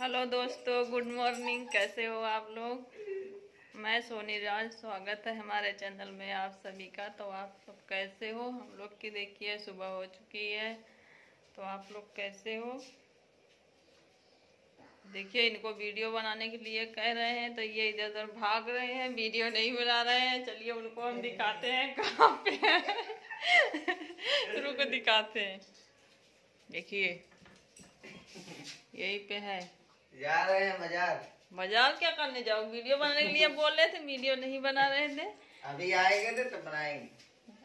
Hello दोस्तों, good morning. कैसे हो आप लोग? मैं सोनी राज। स्वागत है हमारे चैनल में आप सभी का। तो आप सब कैसे हो? हम लोग की देखिए, सुबह हो चुकी है। तो आप लोग कैसे हो? देखिए, इनको वीडियो बनाने के लिए कह रहे हैं तो ये इधर उधर भाग रहे हैं। वीडियो नहीं बना रहे हैं। चलिए, उनको हम दिखाते हैं कहाँ पे रुको दिखाते हैं। देखिए, यही पे है। जा रहे हैं बाज़ार बाज़ार क्या करने जाओ वीडियो बनाने के लिए बोल रहे थे वीडियो नहीं बना रहे थे। अभी आएँगे ना तो बनाएँगे।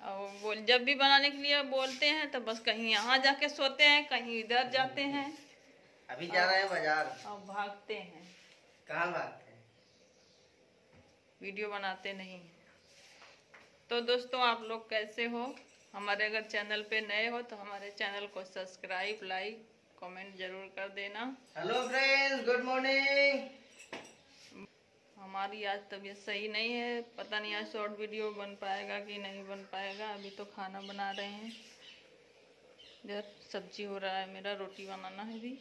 और बोल जब भी बनाने के लिए बोलते हैं तो बस कहीं यहाँ जाके सोते हैं कहीं इधर जाते हैं। अभी जा रहे हैं बाज़ार और भागते हैं। कहाँ भागते हैं? वीडियो बनाते नहीं। तो दोस्तों आप लोग कैसे हो? हमारे अगर चैनल पे नए हो तो हमारे चैनल को सब्सक्राइब लाइक कमेंट ज़रूर कर देना। हेलो फ्रेंड्स गुड मॉर्निंग हमारी आज तबीयत सही नहीं है। पता नहीं आज शॉर्ट वीडियो बन पाएगा कि नहीं बन पाएगा। अभी तो खाना बना रहे हैं। इधर सब्ज़ी हो रहा है मेरा रोटी बनाना है भी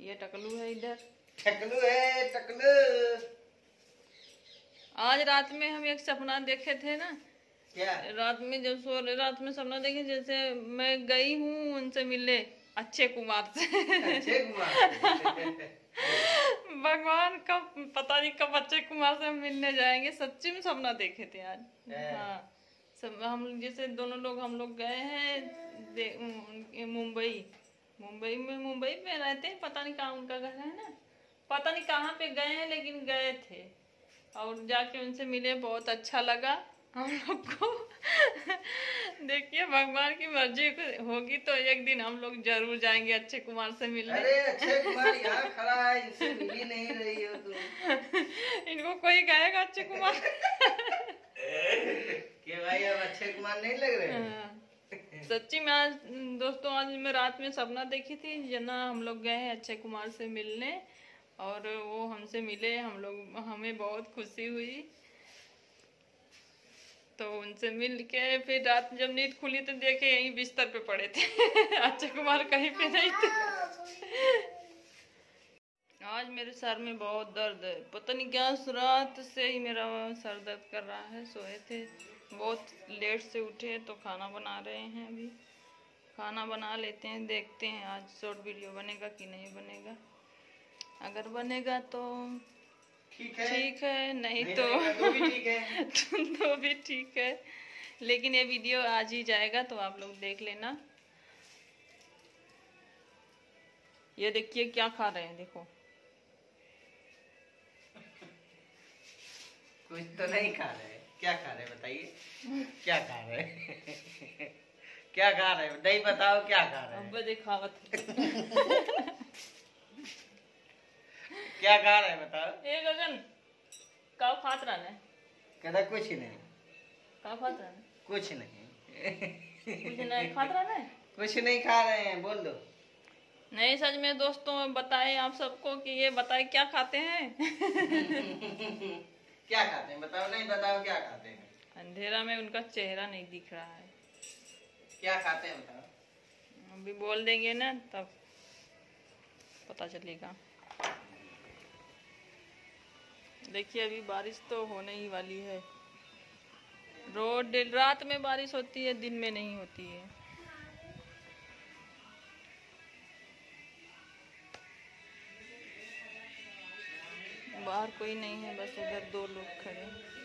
ये टकलू है इधर। टकलू है टकलू। आज रात में हम एक सपना देखे थे ना। क्या? रात में जब सो रहे रात में सपना देखे जैसे मैं गई हूँ उनसे मिलने। अच्छे कुमार से। अच्छे कुमार भगवान कब पता नहीं कब अच्छे कुमार से हम मिलने जाएँगे। सच्ची में सपना देखे थे आज हाँ। सब हम जैसे दोनों लोग हम लोग गए हैं मुंबई। मुंबई में मुंबई में रहते हैं। पता नहीं कहाँ उनका घर है ना। पता नहीं कहाँ पे गए हैं लेकिन गए थे। और जाके उनसे मिले बहुत अच्छा लगा। हम लोग को। देखिए भगवान की मर्ज़ी होगी तो एक दिन हम लोग ज़रूर जाएँगे अच्छे कुमार से मिलने। अरे अच्छे कुमार यहाँ खड़ा है मिल ही नहीं रही हो तुम। इनको कोई कहेगा अच्छे कुमार? कि भाई अब अच्छे कुमार नहीं लग रहे? हाँ। सच्ची में आज दोस्तों आज मैं रात में सपना देखी थी जना हम लोग गए हैं अक्षय कुमार से मिलने और वो हमसे मिले हम लोग हमें बहुत खुशी हुई। तो उनसे मिल के फिर रात जब नींद खुली तो देखे यहीं बिस्तर पे पड़े थे। अक्षय कुमार कहीं पे नहीं थे। आज मेरे सर में बहुत दर्द है। पता नहीं क्या रात से ही मेरा सर दर्द कर रहा है। सोए थे, बहुत लेट से उठे तो खाना बना रहे हैं अभी। खाना बना लेते हैं, देखते हैं आज शॉर्ट वीडियो बनेगा कि नहीं बनेगा। अगर बनेगा तो ठीक है? ठीक है नहीं नहीं तो तो भी ठीक है। तो भी ठीक है। लेकिन ये वीडियो आज ही जाएगा तो आप लोग देख लेना। ये देखिए क्या खा रहे हैं देखो। कुछ तो नहीं खा रहे क्या खा रहे बताइए। क्या खा रहे क्या खा रहे नहीं बताओ क्या खा रहे अब दिखावत क्या खा रहे बताओ? ए गगन का खात रहना है कहता कुछ नहीं। का खात रहना है? कुछ नहीं। कुछ नहीं खात रहना है कुछ नहीं खा रहे हैं बोल दो। नहीं सच में दोस्तों बताए आप सबको कि ये बताए क्या खाते हैं? क्या खाते हैं? बताओ नहीं बताओ क्या खाते हैं? अंधेरा में उनका चेहरा नहीं दिख रहा है। क्या खाते हैं बताओ? अभी बोल देंगे ना तब पता चलेगा। देखिए, अभी बारिश तो होने ही वाली है। रोड रात में बारिश होती है, दिन में नहीं होती है। बाहर कोई नहीं है, बस उधर दो लोग खड़े हैं।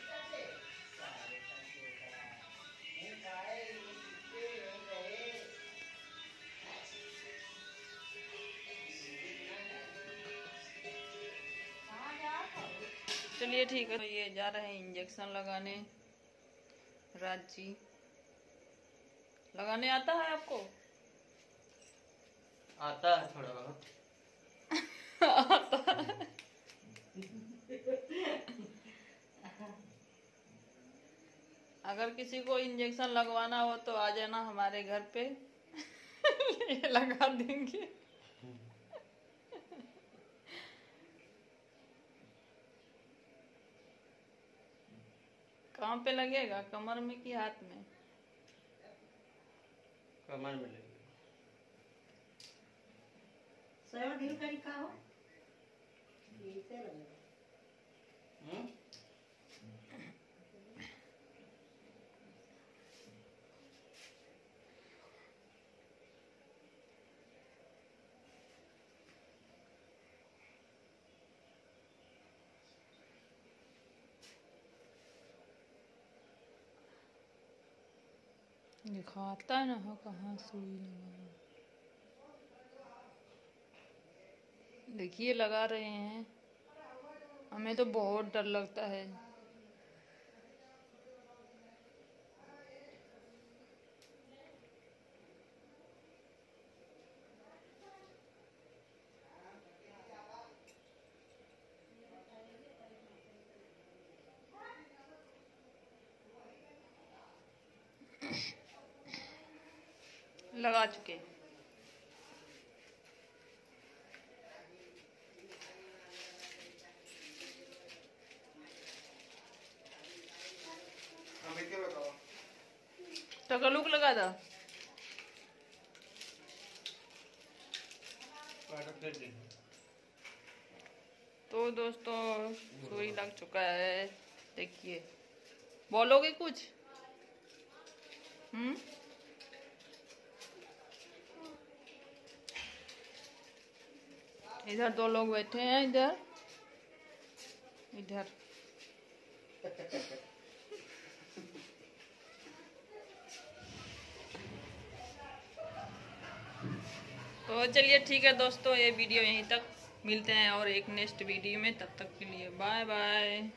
चलिए ठीक है तो ये जा रहे हैं इंजेक्शन लगाने। राज़ी लगाने आता है आपको? आता है थोड़ा बहुत। अगर किसी को इंजेक्शन लगवाना हो तो आ जाना हमारे घर पे। लगा देंगे। कहाँ पे लगेगा? कमर में कि हाथ में? कमर में लगेगा। ढील करी का हो। नीचे लगेगा। दिखाता ना हो कहाँ सुई लगा। देखिए, लगा रहे हैं। हमें तो बहुत डर लगता है। लगा चुके हैं। टकलुक लगा था तो दोस्तों सुई लग चुका है देखिए। बोलोगे कुछ? हम्म? इधर दो लोग बैठे हैं, इधर। इधर। तो चलिए ठीक है दोस्तों, ये वीडियो यहीं तक। मिलते हैं और एक नेक्स्ट वीडियो में, तब तक के लिए बाय बाय